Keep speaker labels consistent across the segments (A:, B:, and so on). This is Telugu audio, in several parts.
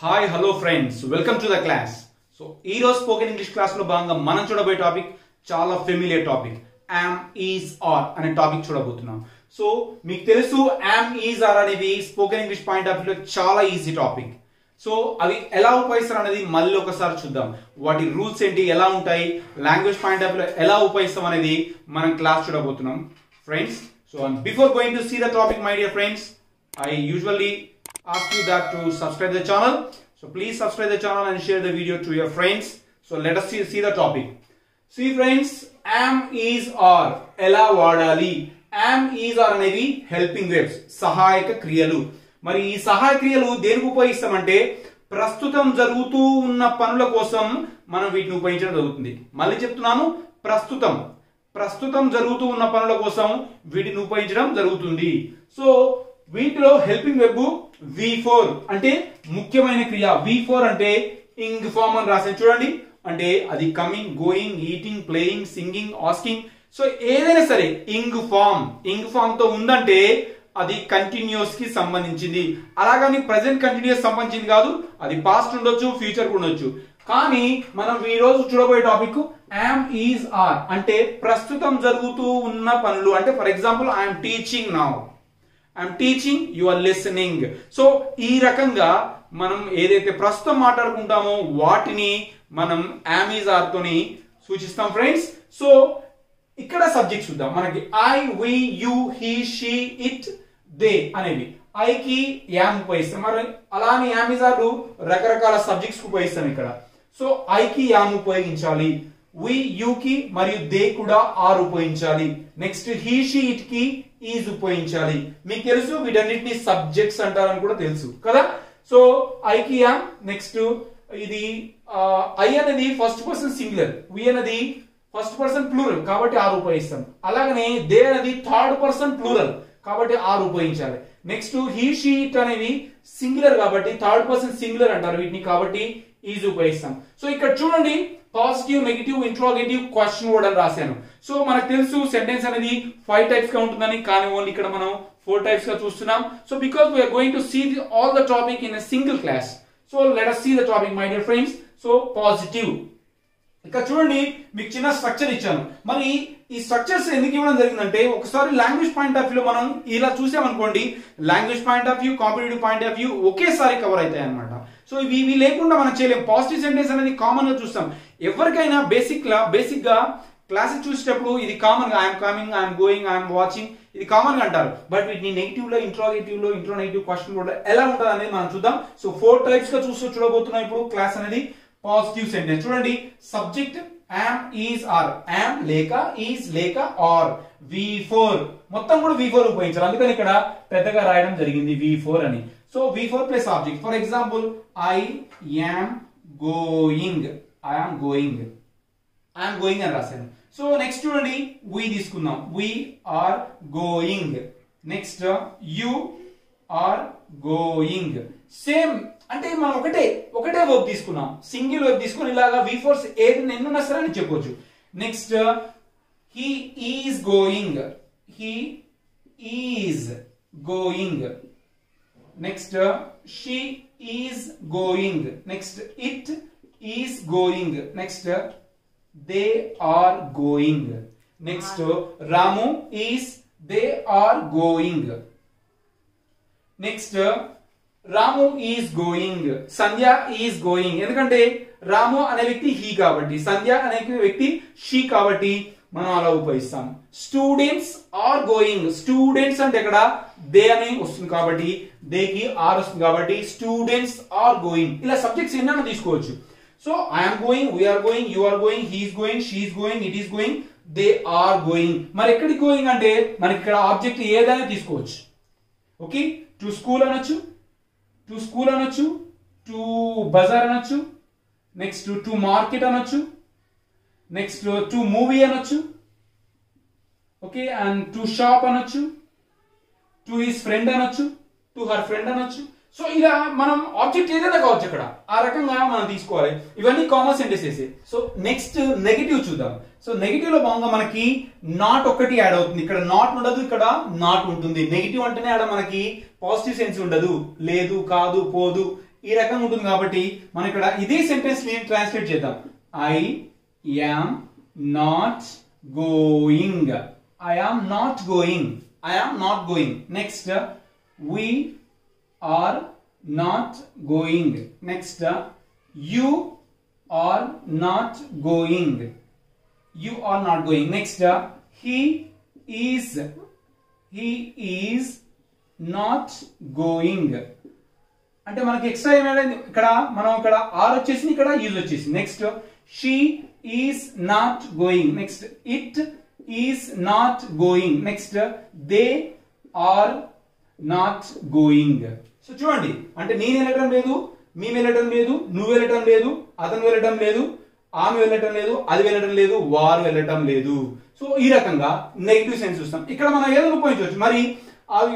A: Hi hello friends welcome to the class so ఈ రోజు స్పోకెన్ ఇంగ్లీష్ క్లాస్లో భాగంగా మనం చూడబోయే టాపిక్ చాలా familiar topic am is are అనే టాపిక్ చూడబోతున్నాం. సో మీకు తెలుసు యామ్ ఈజ్ ఆర్ అనేది స్పోకెన్ ఇంగ్లీష్ పాయింట్ ఆఫ్ వ్యూలో చాలా ఈజీ టాపిక్ సో అవి ఎలా ఉపయోగిస్తారు అనేది మళ్ళీ ఒకసారి చూద్దాం. వాటి రూల్స్ ఏంటి ఎలా ఉంటాయి లాంగ్వేజ్ పాయింట్ ఆఫ్ వ్యూలో ఎలా ఉపయోగిస్తాం అనేది మనం క్లాస్ చూడబోతున్నాం. Friends so before going to see the topic my dear friends I usually ask you that to subscribe the channel. So please subscribe the channel and share the video to your friends. So let us see, see the topic. See friends, am, is, are ఎలా వాడాలి am, is, are అనేవి హెల్పింగ్ వెబ్స్ సహాయక క్రియలు మరి ఈ సహాయ క్రియలు దేనికి ఉపయోగిస్తామంటే ప్రస్తుతం జరుగుతూ ఉన్న పనుల కోసం మనం వీటిని ఉపయోగించడం జరుగుతుంది మళ్ళీ చెప్తున్నాను ప్రస్తుతం ప్రస్తుతం జరుగుతూ ఉన్న పనుల కోసం వీటిని ఉపయోగించడం జరుగుతుంది సో వీటిలో హెల్పింగ్ వెబ్ వి ఫోర్ అంటే ముఖ్యమైన క్రియ. వి ఫోర్ అంటే ఇంగ్ ఫామ్ అని రాసాను చూడండి. అంటే అది coming going eating playing singing asking so ఏదైనా సరే ఇంగ్ ఫామ్ ఇంగ్ ఫామ్తో ఉందంటే అది కంటిన్యూస్కి సంబంధించింది. అలాగని ప్రజెంట్ కంటిన్యూస్ సంబంధించింది కాదు అది పాస్ట్ ఉండొచ్చు ఫ్యూచర్ కూడా ఉండొచ్చు. కానీ మనం ఈ రోజు చూడబోయే టాపిక్ యామ్ ఈజ్ ఆర్ అంటే ప్రస్తుతం జరుగుతూ ఉన్న పనులు. అంటే for example I'm teaching now I'm teaching you are listening so ఈ రకంగా మనం ఏదైతే ప్రస్తుతం మాట్లాడుకుంటామో వాటిని మనం యామీజ్ తోని సూచిస్తాం ఫ్రెండ్స్. సో ఇక్కడ సబ్జెక్ట్ చూద్దాం. మనకి I we you he she it they అనేవి. ఐ కి యామ్ ఉపయోగిస్తాం మరి అలానే యామిజాలు రకరకాల సబ్జెక్ట్స్ ఉపయోగిస్తాం ఇక్కడ. సో ఐ కి యామ్ ఉపయోగించాలి. వి యు కి మరియు దే కూడా ఆర్ ఉపయోగించాలి. నెక్స్ట్ హీ షీ ఇట్కి ఈజ్ ఉపయోగించాలి. మీకు తెలుసు వీటన్నిటిని సబ్జెక్ట్స్ అంటారని కూడా తెలుసు కదా? సో ఐ కి యామ్ నెక్స్ట్ ఇది ఐ అనేది ఫస్ట్ పర్సన్ సింగులర్ వి అనేది ఫస్ట్ పర్సన్ ప్లూరల్ కాబట్టి ఆరు ఉపయోగిస్తాం. అలాగనే దే అనేది థర్డ్ పర్సన్ ప్లూరల్ కాబట్టి ఆరు ఉపయోగించాలి. నెక్స్ట్ హీ షీట్ అనేవి సింగులర్ కాబట్టి థర్డ్ పర్సన్ సింగులర్ అంటారు వీటిని కాబట్టి ఈజ్ ఉపయోగిస్తాం. సో ఇక్కడ చూడండి positive negative interrogative question word అని రాశాను. సో మనకు తెలుసు సెంటెన్స్ అనేది ఫైవ్ టైప్స్గా ఉంటుందని కానీ ఓన్లీ ఇక్కడ మనం ఫోర్ టైప్స్గా చూస్తున్నాం. So because we are going to see all the topic in single class so let us see the topic my dear friends so positive ఇక్కడ చూడండి మీకు చిన్న స్ట్రక్చర్ ఇచ్చాను. మరి ఈ స్ట్రక్చర్స్ ఎందుకు ఇవ్వడం జరిగిందంటే ఒకసారి లాంగ్వేజ్ పాయింట్ ఆఫ్ వ్యూ మనం ఇలా చూసామనుకోండి language point of view competitive point of view ఒకేసారి కవర్ అవుతాయి అనమాట సో ఇవి ఇవి లేకుండా మనం చేయలేం. పాజిటివ్ సెంటెన్స్ అనేది కామన్గా చూస్తాం. ఎవరికైనా బేసిక్ లా బేసిక్గా క్లాసెస్ చూసేటప్పుడు ఇది కామన్గా I'm coming I'm going I'm watching ఇది కామన్గా అంటారు. బట్ వీటిని నెగిటివ్లో ఇంట్రోగేటివ్లో ఇంట్రో నెగిటివ్ క్వశ్చన్ కూడా ఎలా ఉంటుంది అనేది మనం చూద్దాం. సో ఫోర్ టైప్స్గా చూస్తూ చూడబోతున్నాం ఇప్పుడు క్లాస్ అనేది పాజిటివ్ సెంటెన్స్ చూడండి subject am is are am లేక ఈజ్ లేక ఆర్ వి ఫోర్ మొత్తం కూడా వి ఫోర్ ఉపయోగించారు అందుకని ఇక్కడ పెద్దగా రాయడం జరిగింది వి ఫోర్ అని. So V four plus object for example I am going I'm going I'm going అని రాశాను. సో నెక్స్ట్ చూడండి. వి తీసుకుందాం. We are going next you are going same అంటే మనం ఒకటే ఒకటే వర్బ్ తీసుకున్నాం. సింగిల్ వర్బ్ తీసుకుని ఇలాగా వి ఫోర్స్ ఏది ఎన్నున్నా సరే అని చెప్పొచ్చు. Next he is going he is going next she is going next it is going next they are going next Ramu is they are going next Ramu is going Sandhya is going ఎందుకంటే రాము అనే వ్యక్తి హీ కాబట్టి సంధ్య అనే వ్యక్తి షీ కాబట్టి మనం అలా ఉపయోగిస్తాం. స్టూడెంట్స్ ఆర్ గోయింగ్ స్టూడెంట్స్ అంటే ఇక్కడ దే అని వస్తుంది కాబట్టి దేకి ఆర్ వస్తుంది కాబట్టి స్టూడెంట్స్ ఆర్ గోయింగ్ ఇలా సబ్జెక్ట్స్ ఎన్నైనా తీసుకోవచ్చు. So I'm going we are going you are going he's going she's going it is going they are going మరి ఎక్కడికి గోయింగ్ అంటే మనకి ఇక్కడ ఆబ్జెక్ట్ ఏదైనా తీసుకోవచ్చు. ఓకే టు స్కూల్ అనొచ్చు టు స్కూల్ అనొచ్చు టు బజార్ అనొచ్చు నెక్స్ట్ టు మార్కెట్ అనొచ్చు నెక్స్ట్ టు మూవీ అనొచ్చు ఓకే అండ్ టు షాప్ అనొచ్చు టు హిస్ ఫ్రెండ్ అనొచ్చు టు హర్ ఫ్రెండ్ అనొచ్చు. సో ఇలా మనం ఆబ్జెక్ట్ ఏదైనా కావచ్చు అక్కడ ఆ రకంగా మనం తీసుకోవాలి. ఇవన్నీ common sentences so next negative చూద్దాం. సో నెగిటివ్లో భాగంగా మనకి నాట్ ఒకటి యాడ్ అవుతుంది. ఇక్కడ నాట్ ఉండదు ఇక్కడ నాట్ ఉంటుంది. నెగిటివ్ అంటేనే ఆడ మనకి పాజిటివ్ సెన్స్ ఉండదు. లేదు కాదు పోదు. ఈ రకంగా ఉంటుంది కాబట్టి మనం ఇక్కడ ఇదే సెంటెన్స్ని ట్రాన్స్లేట్ చేద్దాం. I am not going I am not going I am not going next we are not going next you are not going you are not going next he is he is not going అంటే మనకి ఎక్స్ట్రా ఏమైంది ఇక్కడ మనం ఇక్కడ ఆర్ వచ్చేసింది ఇక్కడ యూజ్ వచ్చేసింది. Next she is not going next it is not going next they are not going so చూడండి అంటే నేను వెళ్ళటం లేదు మేము వెళ్ళటం లేదు నువ్వు వెళ్ళటం లేదు అతను వెళ్ళటం లేదు ఆమె వెళ్ళటం లేదు అది వెళ్ళటం లేదు వారు వెళ్ళటం లేదు. సో ఈ రకంగా నెగిటివ్ సెన్స్ చూస్తాం. ఇక్కడ మనం ఏదైనా ఉపయోగించవచ్చు మరి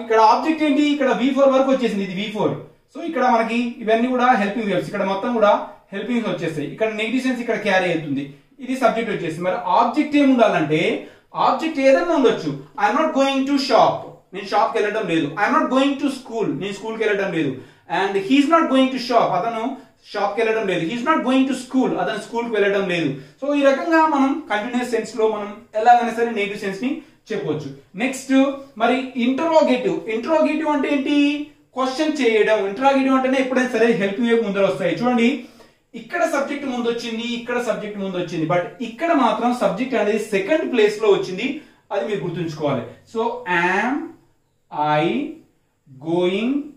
A: ఇక్కడ ఆబ్జెక్ట్ ఏంటి? ఇక్కడ వి ఫోర్ వరకు వచ్చేసింది ఇది వి ఫోర్ సో ఇక్కడ మనకి ఇవన్నీ కూడా హెల్పింగ్ వెర్బ్స్ ఇక్కడ మొత్తం కూడా హెల్పింగ్ వచ్చేస్తాయి. ఇక్కడ నెగిటివ్ సెన్స్ ఇక్కడ క్యారీ అవుతుంది. ఇది సబ్జెక్ట్ వచ్చేసింది. మరి ఆబ్జెక్ట్ ఏమి ఉండాలంటే ఆబ్జెక్ట్ ఏదైనా ఉండొచ్చు I'm not going to shop నేను షాప్కి వెళ్ళడం లేదు. I'm not going to school నేను స్కూల్కి వెళ్ళడం లేదు. And he's not going to shop అతను షాప్కి వెళ్ళడం లేదు. He's not going to school అతను స్కూల్కి వెళ్ళడం లేదు. సో ఈ రకంగా మనం కంటిన్యూస్ సెన్స్లో మనం ఎలాగైనా సరే నెగిటివ్ సెన్స్ని చెప్పొచ్చు. నెక్స్ట్ మరి ఇంటరోగేటివ్ ఇంటరోగేటివ్ అంటే ఏంటి? క్వశ్చన్ చేయడం. ఇంటరాగేటివ్ అంటేనే ఎప్పుడైనా సరే హెల్ప్ వేవ్ ముందర వస్తాయి. చూడండి. ఇక్కడ సబ్జెక్ట్ ముందు వచ్చింది ఇక్కడ సబ్జెక్ట్ ముందు వచ్చింది. బట్ ఇక్కడ మాత్రం సబ్జెక్ట్ అనేది సెకండ్ ప్లేస్లో వచ్చింది. అది మీరు గుర్తుంచుకోవాలి. So am I going,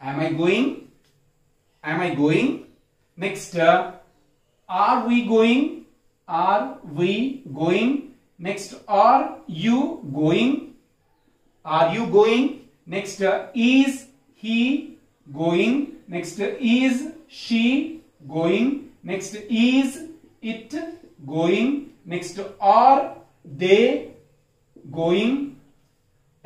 A: am I going, am I going? Next, uh, are we going, are we going? Next, are you going, are you going? Next, uh, is he going? Next, uh, is she going? Next, is it going? Next, are they going?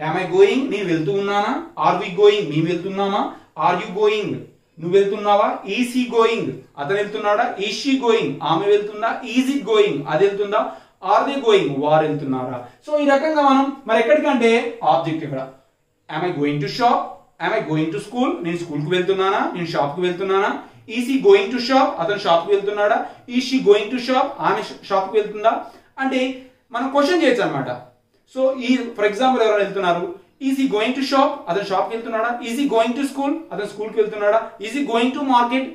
A: Am I going నేను వెళ్తూ ఉన్నానా? ఆర్ వి గోయింగ్ మేము వెళ్తున్నామా? ఆర్ యు గోయింగ్ నువ్వు వెళ్తున్నావా? ఈసీ గోయింగ్ అతను వెళ్తున్నాడా? ఈషీ గోయింగ్ ఆమె వెళ్తుందా? ఈజీ గోయింగ్ అది వెళ్తుందా? ఆర్ దే గోయింగ్ వారు వెళ్తున్నారా? సో ఈ రకంగా మనం మరి ఎక్కడికంటే ఆబ్జెక్ట్ ఇక్కడ. I going to shop I going to school నేను స్కూల్కు వెళ్తున్నానా? నేను షాప్కు వెళ్తున్నానా? Is he going to shop అతను షాప్కు వెళ్తున్నాడా? Is she going to shop ఆమె షాప్కు వెళ్తుందా? అంటే మనం క్వశ్చన్ చేయొచ్చు అనమాట సో ఈ ఫర్ ఎగ్జాంపుల్ ఎవరైనా వెళ్తున్నారు ఈజీ గోయింగ్ టు షాప్ అతను షాప్కి వెళ్తున్నాడా? Is he going to school అతను స్కూల్కి వెళ్తున్నాడా? Is he going to market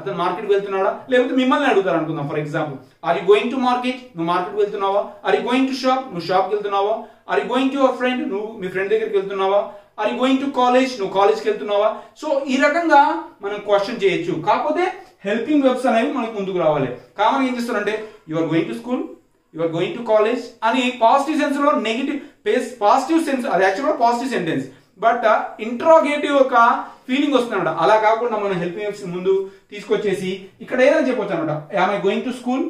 A: అతను మార్కెట్ వెళ్తున్నాడా? లేకపోతే మిమ్మల్ని అడుగుతారు అనుకుందాం for example are you going to market నువ్వు మార్కెట్ వెళ్తున్నావా? Are you going to shop నువ్వు షాప్కి వెళ్తున్నావా? Are you going to your friend నువ్వు మీ ఫ్రెండ్ దగ్గరికి వెళ్తున్నావా? Are you going to college నువ్వు కాలేజ్కి వెళ్తున్నావా? సో ఈ రకంగా మనం క్వశ్చన్ చేయొచ్చు. కాకపోతే హెల్పింగ్ వెబ్స్ అనేవి మనకు ముందుకు రావాలి. కామన్ ఏం చేస్తారంటే you are going to school you are going to college అని పాజిటివ్ సెన్స్లో నెగిటివ్ పాజిటివ్ సెన్స్ అది యాక్చువల్గా పాజిటివ్ సెంటెన్స్ బట్ ఇంట్రాగేటివ్ ఒక ఫీలింగ్ వస్తుంది అనమాట అలా కాకుండా మనం హెల్పింగ్ వెబ్స్ ముందు తీసుకొచ్చేసి ఇక్కడ ఏదైనా చెప్పొచ్చు అనమాట ఐ గోయింగ్ టు స్కూల్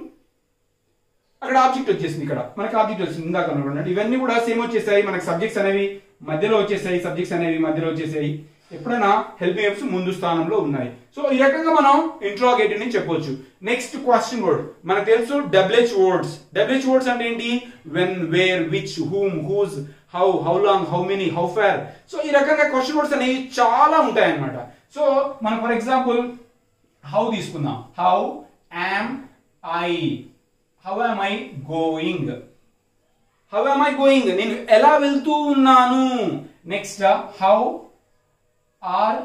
A: అక్కడ ఆబ్జెక్ట్ వచ్చేసింది ఇక్కడ. మనకి ఆబ్జెక్ట్ వచ్చింది ఇందాక అనుకున్నట్టు ఇవన్నీ కూడా సేమ్ వచ్చేసాయి. మనకి సబ్జెక్ట్స్ అనేవి మధ్యలో వచ్చేసాయి సబ్జెక్ట్స్ అనేవి మధ్యలో వచ్చేసాయి. ఎప్పుడైనా హెల్పింగ్ వెబ్స్ ముందు స్థానంలో ఉన్నాయి. సో ఈ రకంగా మనం ఇంట్రాగేటివ్ని చెప్పొచ్చు. నెక్స్ట్ క్వశ్చన్ వర్డ్ మనకు తెలుసు డబ్ల్యూహెచ్ వర్డ్స్ డబ్ల్యూహెచ్ వర్డ్స్ అంటే ఏంటి? When where which whom whose how how long how many how far so ఈ రకంగా క్వశ్చన్ వర్డ్స్ అనేవి చాలా ఉంటాయి అన్నమాట సో మనం ఫర్ ఎగ్జాంపుల్ హౌ తీసుకుందాం. How am I how am I going how am I going నేను ఎలా వెళ్తూ ఉన్నాను? Next how are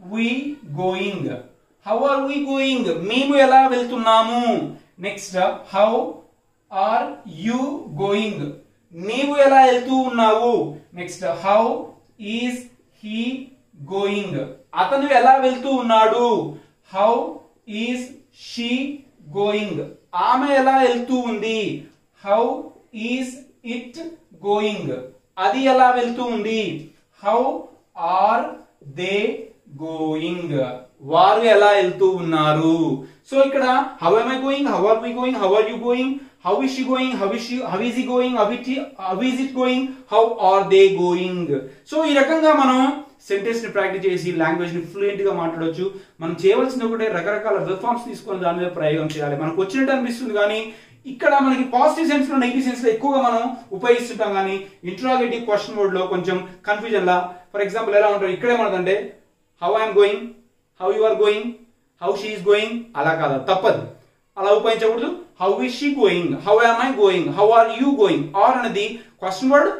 A: we going. How are we going? మేము ఎలా వెళ్తున్నాము? Next how are you going? నీవు ఎలా వెళ్తూ ఉన్నావు? Next how is he going? అతను ఎలా వెళ్తూ ఉన్నాడు? How is she going? ఆమె ఎలా వెళ్తూ ఉంది? How is it going? అది ఎలా వెళ్తూ ఉంది? How are they going. వారు ఎలా వెళ్తూ ఉన్నారు? సో ఇక్కడ how am I going how are we going how are you going how is she going how is how is he going how it how it going how are they going so ఈ రకంగా మనం సెంటెన్స్ని ప్రాక్టీస్ చేసి లాంగ్వేజ్ని ఫ్లూయెంట్గా మాట్లాడొచ్చు. మనం చేయవలసిన ఒకటే రకరకాల వెబ్ ఫార్మ్స్ తీసుకొని దాని మీద ప్రయోగం చేయాలి. మనకు వచ్చినట్టు అనిపిస్తుంది కానీ ఇక్కడ మనకి పాజిటివ్ సెన్స్లో నెగిటివ్ సెన్స్లో ఎక్కువగా మనం ఉపయోగిస్తుంటాం కానీ ఇంట్రాగేటివ్ క్వశ్చన్ వర్డ్లో కొంచెం కన్ఫ్యూజన్ లా. ఫర్ ఎగ్జాంపుల్ ఎలా ఉంటుంది ఇక్కడే మనదంటే how I'm going how you are going how she is going అలా కాదు తప్పదు. అలా ఉపయోగించకూడదు. How is she going how am I going how are you going are అనేది క్వశ్చన్ వర్డ్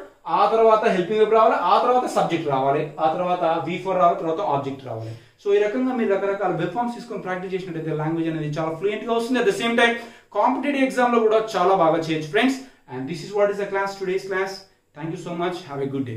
A: ఆ తర్వాత హెల్పింగ్ వెబ్ రావాలి ఆ తర్వాత సబ్జెక్ట్ రావాలి ఆ తర్వాత వి ఫోర్ రావాలి తర్వాత ఆబ్జెక్ట్ రావాలి. సో ఈ రకంగా మీరు రకరకాల వెబ్ ఫామ్స్ తీసుకొని ప్రాక్టీస్ చేసినట్టయితే లాంగ్వేజ్ అనేది చాలా ఫ్లూయెంట్గా వస్తుంది. At the same time competitive ఎగ్జామ్లో కూడా చాలా బాగా చేయొచ్చు friends and this is what is the class today's class thank you so much have a good day